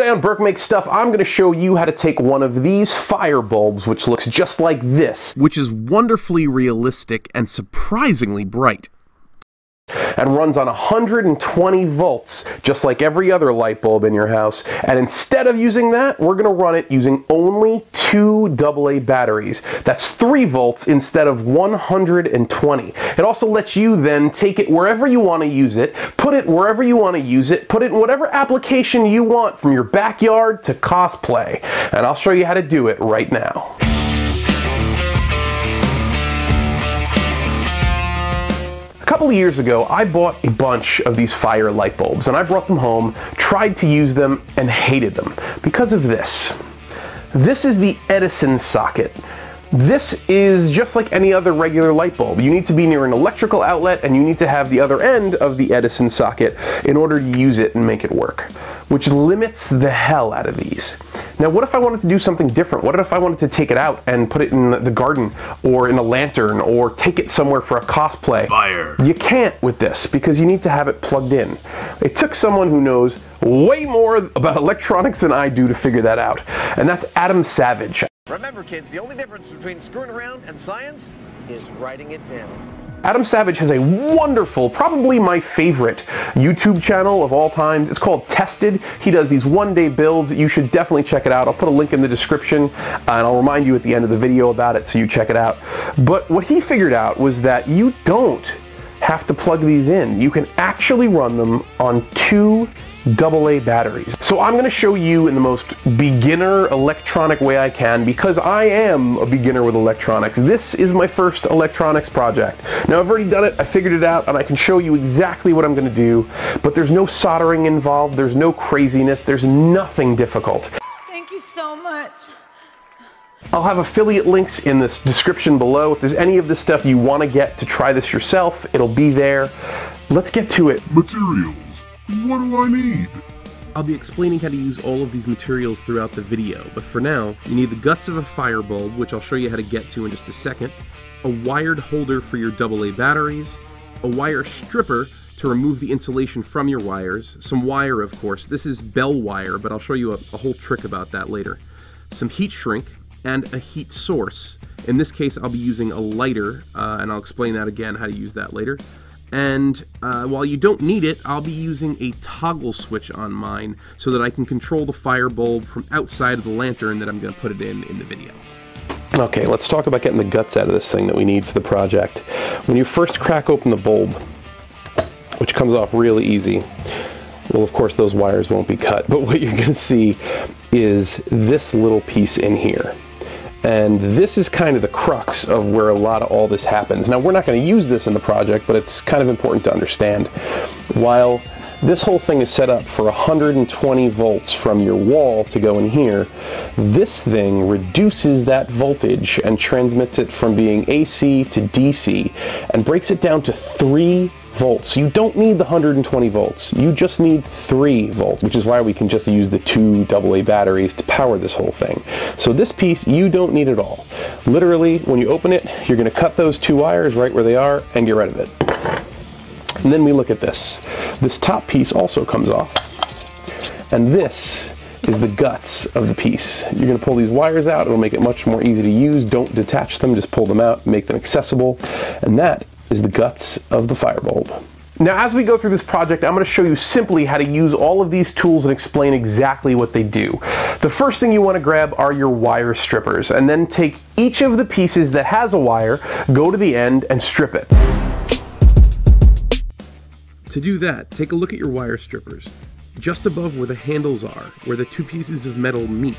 Today on Burke Makes Stuff, I'm going to show you how to take one of these fire bulbs, which looks just like this, which is wonderfully realistic and surprisingly bright and runs on 120 volts, just like every other light bulb in your house. And instead of using that, we're gonna run it using only two AA batteries. That's three volts instead of 120. It also lets you then take it wherever you wanna use it, put it wherever you wanna use it, put it in whatever application you want from your backyard to cosplay. And I'll show you how to do it right now. Couple of years ago, I bought a bunch of these fire light bulbs and I brought them home, tried to use them, and hated them because of this. This is the Edison socket. This is just like any other regular light bulb. You need to be near an electrical outlet and you need to have the other end of the Edison socket in order to use it and make it work, which limits the hell out of these. Now, what if I wanted to do something different? What if I wanted to take it out and put it in the garden or in a lantern or take it somewhere for a cosplay? Fire. You can't with this because you need to have it plugged in. It took someone who knows way more about electronics than I do to figure that out, and that's Adam Savage. Remember, kids, the only difference between screwing around and science is writing it down. Adam Savage has a wonderful, probably my favorite YouTube channel of all times. It's called Tested. He does these one-day builds. You should definitely check it out. I'll put a link in the description uh, and I'll remind you at the end of the video about it so you check it out. But what he figured out was that you don't have to plug these in. You can actually run them on two AA batteries. So I'm going to show you in the most beginner electronic way I can because I am a beginner with electronics. This is my first electronics project. Now I've already done it, I figured it out, and I can show you exactly what I'm going to do, but there's no soldering involved, there's no craziness, there's nothing difficult. Thank you so much. I'll have affiliate links in this description below. If there's any of this stuff you want to get to try this yourself, it'll be there. Let's get to it. Materials. What do I need? I'll be explaining how to use all of these materials throughout the video, but for now, you need the guts of a fire bulb, which I'll show you how to get to in just a second, a wired holder for your AA batteries, a wire stripper to remove the insulation from your wires, some wire of course, this is bell wire, but I'll show you a, a whole trick about that later, some heat shrink, and a heat source. In this case, I'll be using a lighter, uh, and I'll explain that again, how to use that later. And uh, while you don't need it, I'll be using a toggle switch on mine so that I can control the fire bulb from outside of the lantern that I'm going to put it in in the video. Okay, let's talk about getting the guts out of this thing that we need for the project. When you first crack open the bulb, which comes off really easy, well, of course, those wires won't be cut, but what you're going to see is this little piece in here. And this is kind of the crux of where a lot of all this happens. Now, we're not going to use this in the project, but it's kind of important to understand. While this whole thing is set up for 120 volts from your wall to go in here. This thing reduces that voltage and transmits it from being AC to DC and breaks it down to 3 volts. You don't need the 120 volts. You just need 3 volts, which is why we can just use the two AA batteries to power this whole thing. So this piece, you don't need at all. Literally, when you open it, you're going to cut those two wires right where they are and get rid of it. And then we look at this. This top piece also comes off. And this is the guts of the piece. You're going to pull these wires out. It'll make it much more easy to use. Don't detach them. Just pull them out, make them accessible. And that is the guts of the firebulb. Now as we go through this project, I'm going to show you simply how to use all of these tools and explain exactly what they do. The first thing you want to grab are your wire strippers, and then take each of the pieces that has a wire, go to the end, and strip it. To do that, take a look at your wire strippers. Just above where the handles are, where the two pieces of metal meet,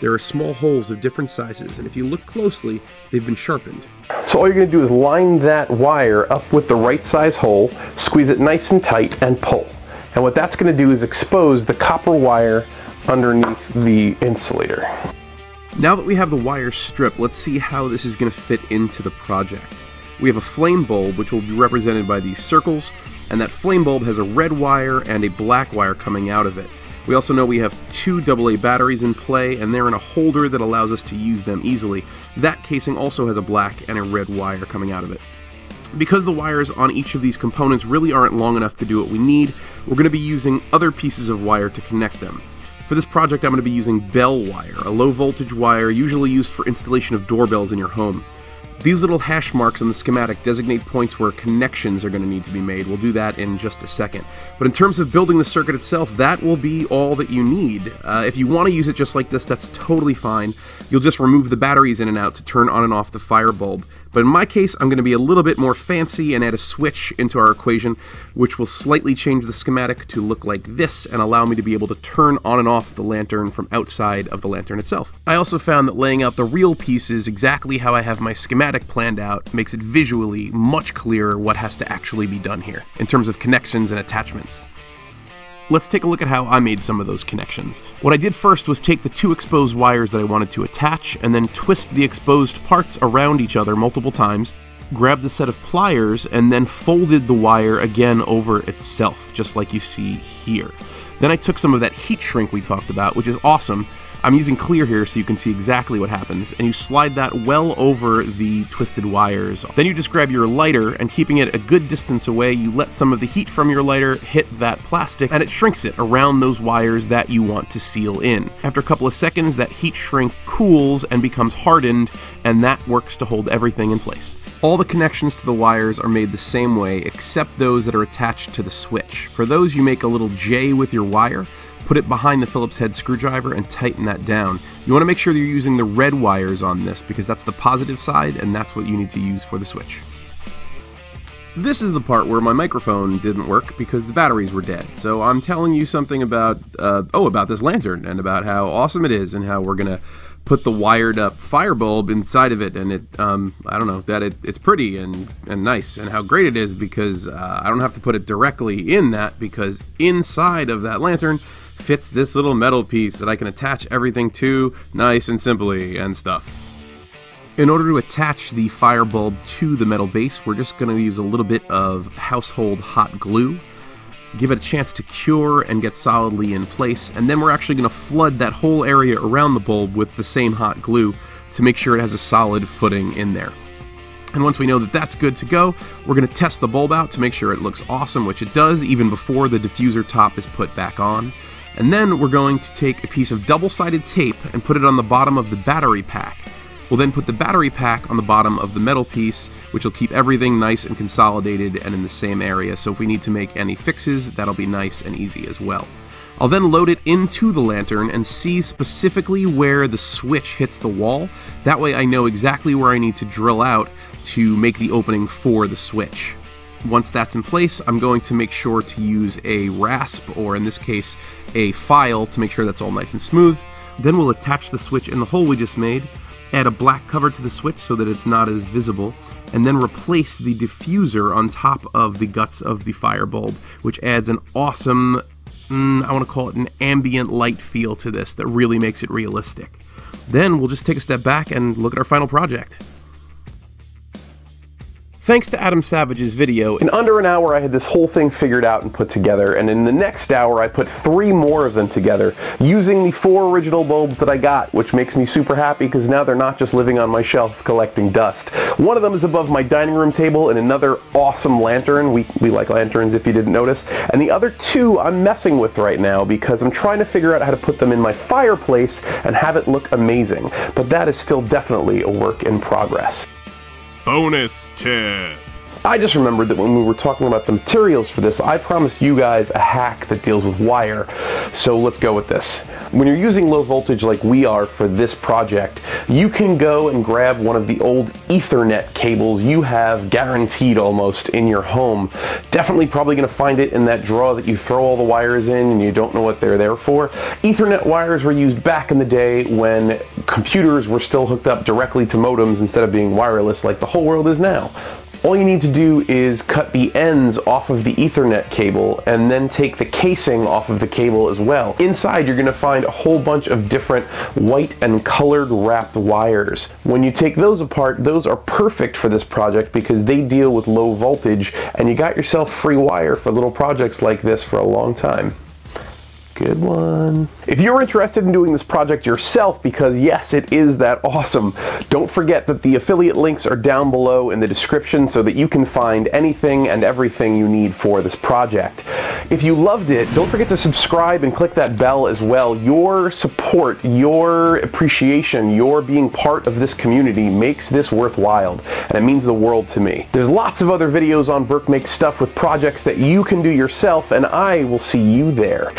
there are small holes of different sizes, and if you look closely, they've been sharpened. So all you're going to do is line that wire up with the right size hole, squeeze it nice and tight, and pull. And what that's going to do is expose the copper wire underneath the insulator. Now that we have the wire stripped, let's see how this is going to fit into the project. We have a flame bulb, which will be represented by these circles, and that flame bulb has a red wire and a black wire coming out of it. We also know we have two AA batteries in play, and they're in a holder that allows us to use them easily. That casing also has a black and a red wire coming out of it. Because the wires on each of these components really aren't long enough to do what we need, we're going to be using other pieces of wire to connect them. For this project, I'm going to be using bell wire, a low voltage wire usually used for installation of doorbells in your home. These little hash marks on the schematic designate points where connections are going to need to be made. We'll do that in just a second. But in terms of building the circuit itself, that will be all that you need. Uh, if you want to use it just like this, that's totally fine. You'll just remove the batteries in and out to turn on and off the fire bulb. But in my case, I'm going to be a little bit more fancy and add a switch into our equation, which will slightly change the schematic to look like this and allow me to be able to turn on and off the lantern from outside of the lantern itself. I also found that laying out the real pieces exactly how I have my schematic planned out makes it visually much clearer what has to actually be done here, in terms of connections and attachments. Let's take a look at how I made some of those connections. What I did first was take the two exposed wires that I wanted to attach and then twist the exposed parts around each other multiple times, grabbed the set of pliers, and then folded the wire again over itself, just like you see here. Then I took some of that heat shrink we talked about, which is awesome, I'm using clear here so you can see exactly what happens, and you slide that well over the twisted wires. Then you just grab your lighter, and keeping it a good distance away, you let some of the heat from your lighter hit that plastic, and it shrinks it around those wires that you want to seal in. After a couple of seconds, that heat shrink cools and becomes hardened, and that works to hold everything in place. All the connections to the wires are made the same way, except those that are attached to the switch. For those, you make a little J with your wire, put it behind the Phillips head screwdriver and tighten that down. You want to make sure you're using the red wires on this because that's the positive side and that's what you need to use for the switch. This is the part where my microphone didn't work because the batteries were dead. So I'm telling you something about, uh, oh, about this lantern and about how awesome it is and how we're going to put the wired up fire bulb inside of it and it um, i don't know that it, it's pretty and, and nice and how great it is because uh, i don't have to put it directly in that because inside of that lantern fits this little metal piece that I can attach everything to nice and simply and stuff. In order to attach the fire bulb to the metal base, we're just going to use a little bit of household hot glue, give it a chance to cure and get solidly in place, and then we're actually going to flood that whole area around the bulb with the same hot glue to make sure it has a solid footing in there. And once we know that that's good to go, we're going to test the bulb out to make sure it looks awesome, which it does even before the diffuser top is put back on. And then we're going to take a piece of double-sided tape and put it on the bottom of the battery pack. We'll then put the battery pack on the bottom of the metal piece, which will keep everything nice and consolidated and in the same area, so if we need to make any fixes, that'll be nice and easy as well. I'll then load it into the lantern and see specifically where the switch hits the wall. That way I know exactly where I need to drill out to make the opening for the switch. Once that's in place, I'm going to make sure to use a rasp, or in this case, a file to make sure that's all nice and smooth. Then we'll attach the switch in the hole we just made, add a black cover to the switch so that it's not as visible, and then replace the diffuser on top of the guts of the fire bulb, which adds an awesome, mm, I want to call it an ambient light feel to this that really makes it realistic. Then we'll just take a step back and look at our final project. Thanks to Adam Savage's video, in under an hour I had this whole thing figured out and put together, and in the next hour I put three more of them together, using the four original bulbs that I got, which makes me super happy because now they're not just living on my shelf collecting dust. One of them is above my dining room table in another awesome lantern. We, we like lanterns if you didn't notice. And the other two I'm messing with right now because I'm trying to figure out how to put them in my fireplace and have it look amazing. But that is still definitely a work in progress. Bonus tip. I just remembered that when we were talking about the materials for this, I promised you guys a hack that deals with wire. So let's go with this. When you're using low voltage like we are for this project, you can go and grab one of the old Ethernet cables you have guaranteed almost in your home. Definitely probably gonna find it in that drawer that you throw all the wires in and you don't know what they're there for. Ethernet wires were used back in the day when computers were still hooked up directly to modems instead of being wireless like the whole world is now. All you need to do is cut the ends off of the ethernet cable and then take the casing off of the cable as well. Inside you're going to find a whole bunch of different white and colored wrapped wires. When you take those apart, those are perfect for this project because they deal with low voltage and you got yourself free wire for little projects like this for a long time. Good one. If you're interested in doing this project yourself, because yes, it is that awesome, don't forget that the affiliate links are down below in the description so that you can find anything and everything you need for this project. If you loved it, don't forget to subscribe and click that bell as well. Your support, your appreciation, your being part of this community makes this worthwhile, and it means the world to me. There's lots of other videos on Burke Makes Stuff with projects that you can do yourself, and I will see you there.